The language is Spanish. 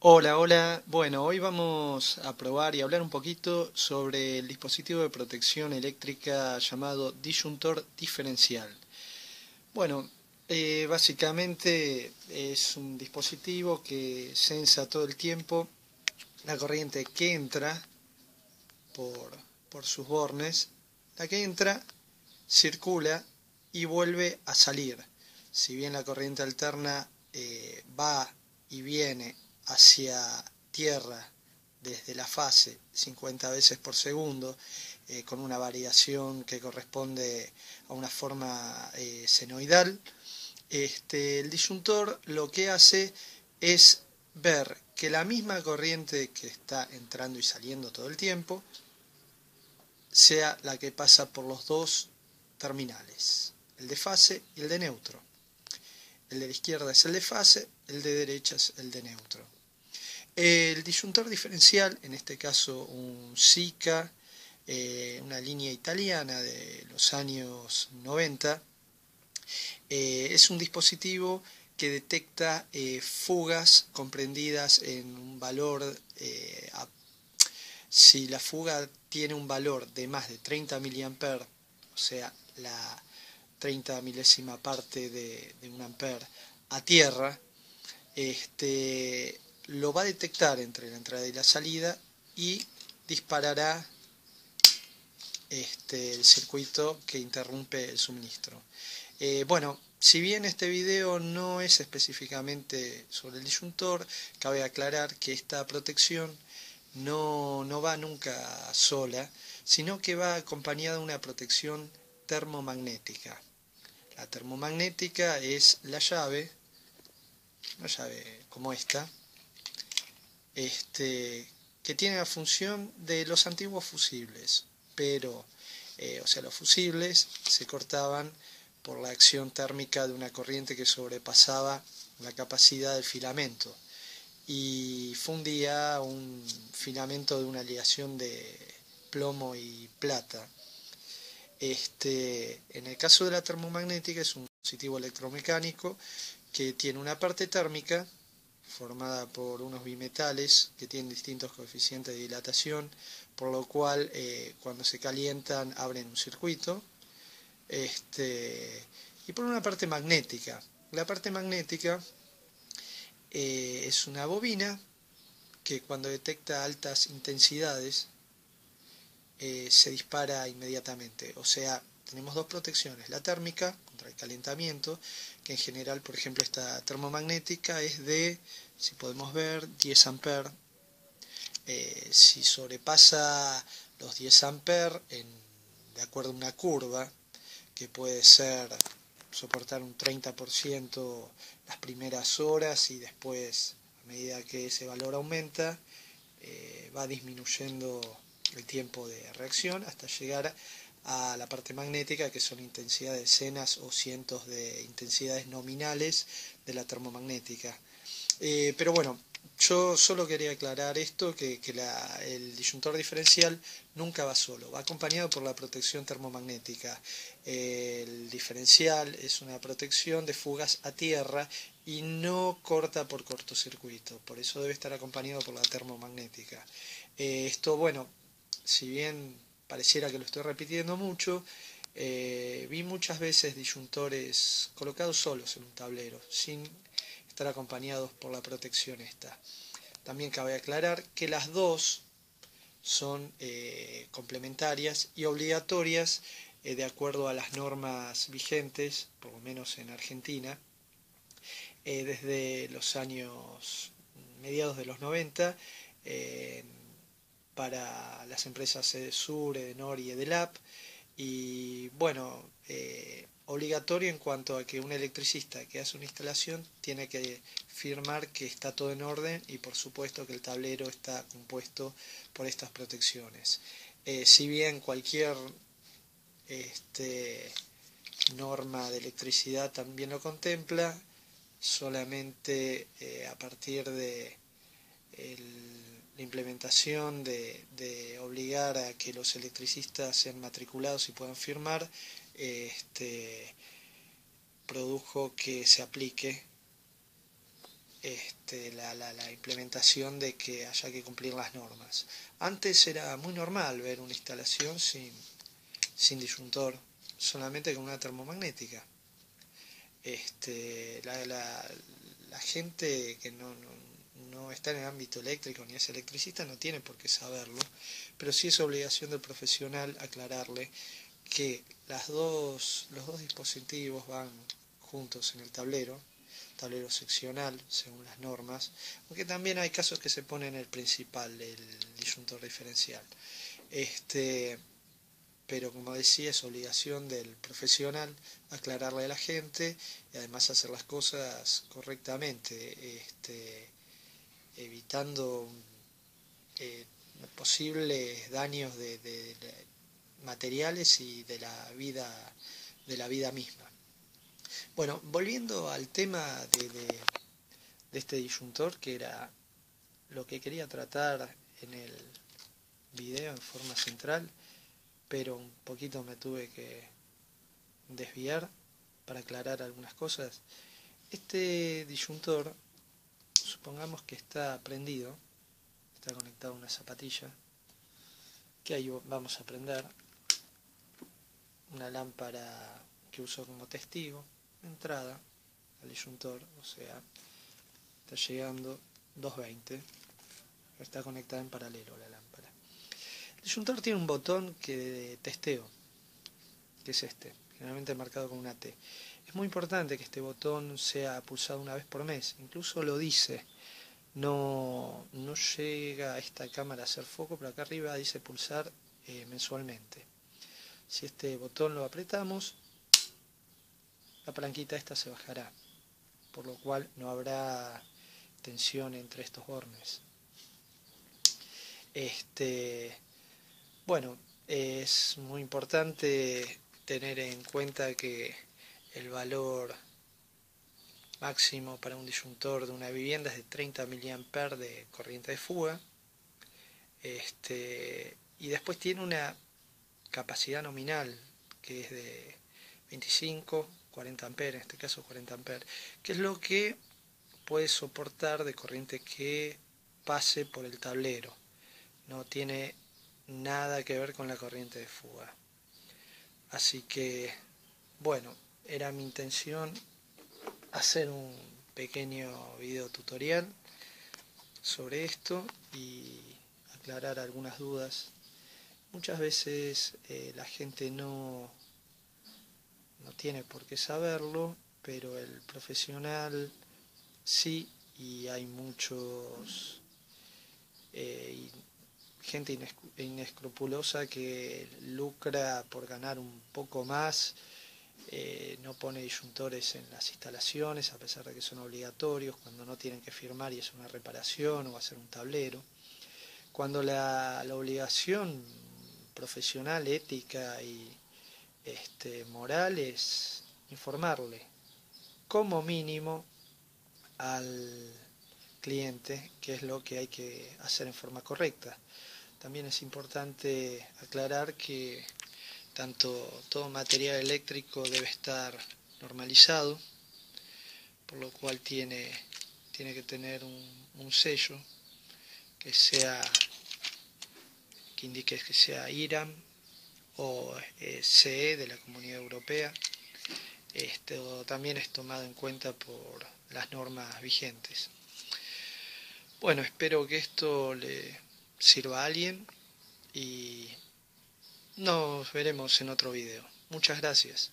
Hola, hola. Bueno, hoy vamos a probar y hablar un poquito sobre el dispositivo de protección eléctrica llamado disyuntor diferencial. Bueno, eh, básicamente es un dispositivo que sensa todo el tiempo la corriente que entra por, por sus bornes, la que entra circula y vuelve a salir. Si bien la corriente alterna eh, va y viene hacia tierra desde la fase 50 veces por segundo, eh, con una variación que corresponde a una forma eh, senoidal. Este, el disyuntor lo que hace es ver que la misma corriente que está entrando y saliendo todo el tiempo sea la que pasa por los dos terminales, el de fase y el de neutro. El de la izquierda es el de fase, el de derecha es el de neutro. El disyuntor diferencial, en este caso un SICA, eh, una línea italiana de los años 90, eh, es un dispositivo que detecta eh, fugas comprendidas en un valor, si la fuga tiene un valor de más de 30 mA, o sea, la 30 milésima parte de, de un ampere a tierra, este, lo va a detectar entre la entrada y la salida y disparará este, el circuito que interrumpe el suministro. Eh, bueno, si bien este video no es específicamente sobre el disyuntor, cabe aclarar que esta protección no, no va nunca sola, sino que va acompañada de una protección termomagnética. La termomagnética es la llave, una llave como esta, este, que tiene la función de los antiguos fusibles, pero, eh, o sea, los fusibles se cortaban por la acción térmica de una corriente que sobrepasaba la capacidad del filamento y fundía un filamento de una aleación de plomo y plata. Este, en el caso de la termomagnética es un dispositivo electromecánico que tiene una parte térmica formada por unos bimetales que tienen distintos coeficientes de dilatación, por lo cual eh, cuando se calientan abren un circuito. Este, y por una parte magnética. La parte magnética eh, es una bobina que cuando detecta altas intensidades eh, se dispara inmediatamente. O sea, tenemos dos protecciones, la térmica contra el calentamiento, que en general, por ejemplo, esta termomagnética es de, si podemos ver, 10 amperes. Eh, si sobrepasa los 10 amperes, de acuerdo a una curva, que puede ser soportar un 30% las primeras horas y después, a medida que ese valor aumenta, eh, va disminuyendo el tiempo de reacción hasta llegar a la parte magnética, que son intensidades decenas o cientos de intensidades nominales de la termomagnética. Eh, pero bueno, yo solo quería aclarar esto, que, el disyuntor diferencial nunca va solo, va acompañado por la protección termomagnética. el diferencial es una protección de fugas a tierra y no corta por cortocircuito, por eso debe estar acompañado por la termomagnética. Eh, esto, bueno, si bien pareciera que lo estoy repitiendo mucho, eh, vi muchas veces disyuntores colocados solos en un tablero, sin estar acompañados por la protección esta. También cabe aclarar que las dos son eh, complementarias y obligatorias eh, de acuerdo a las normas vigentes, por lo menos en Argentina, desde los años mediados de los 90 para las empresas Edesur, Edenor y Edelap. Y bueno, eh, obligatorio en cuanto a que un electricista que hace una instalación tiene que firmar que está todo en orden y por supuesto que el tablero está compuesto por estas protecciones. Eh, si bien cualquier este, norma de electricidad también lo contempla, solamente eh, a partir de el la implementación de, obligar a que los electricistas sean matriculados y puedan firmar, este, produjo que se aplique este, la, implementación de que haya que cumplir las normas. Antes era muy normal ver una instalación sin, disyuntor, solamente con una termomagnética. Este, la, gente que no, está en el ámbito eléctrico ni es electricista no tiene por qué saberlo, pero sí es obligación del profesional aclararle que las dos, los dos dispositivos van juntos en el tablero, tablero seccional según las normas, aunque también hay casos que se ponen el principal, el disyuntor diferencial. Este, pero como decía, es obligación del profesional aclararle a la gente y además hacer las cosas correctamente, este, evitando eh, posibles daños de, materiales y de la vida de la vida misma. Bueno, volviendo al tema de, de, este disyuntor, que era lo que quería tratar en el video en forma central, pero un poquito me tuve que desviar para aclarar algunas cosas. Este disyuntor, supongamos que está prendido, está conectado a una zapatilla, que ahí vamos a prender, una lámpara que uso como testigo, entrada al disyuntor, o sea, está llegando 220, está conectada en paralelo la lámpara. El disyuntor tiene un botón que de testeo, que es este, generalmente marcado con una T. Es muy importante que este botón sea pulsado una vez por mes, incluso lo dice. No, no llega esta cámara a hacer foco, pero acá arriba dice pulsar eh, mensualmente. Si este botón lo apretamos, la palanquita esta se bajará, por lo cual no habrá tensión entre estos bornes. Este, bueno, es muy importante tener en cuenta que el valor máximo para un disyuntor de una vivienda es de 30 mA de corriente de fuga. Este, y después tiene una capacidad nominal que es de 25 40 amperes, en este caso 40 amperes, que es lo que puede soportar de corriente que pase por el tablero. No tiene nada que ver con la corriente de fuga. Así que, bueno, era mi intención hacer un pequeño video tutorial sobre esto y aclarar algunas dudas. Muchas veces eh, la gente no no tiene por qué saberlo, pero el profesional sí, y hay muchos eh, gente inescrupulosa que lucra por ganar un poco más, eh, no pone disyuntores en las instalaciones a pesar de que son obligatorios, cuando no tienen que firmar y es una reparación o hacer un tablero. Cuando la, la obligación profesional, ética y, este, moral es informarle como mínimo al cliente qué es lo que hay que hacer en forma correcta. También es importante aclarar que tanto todo material eléctrico debe estar normalizado, por lo cual tiene, tiene que tener un, sello que sea que indique que sea IRAM o eh, CE de la Comunidad Europea. Esto también es tomado en cuenta por las normas vigentes. Bueno, espero que esto le sirva a alguien y nos veremos en otro video. Muchas gracias.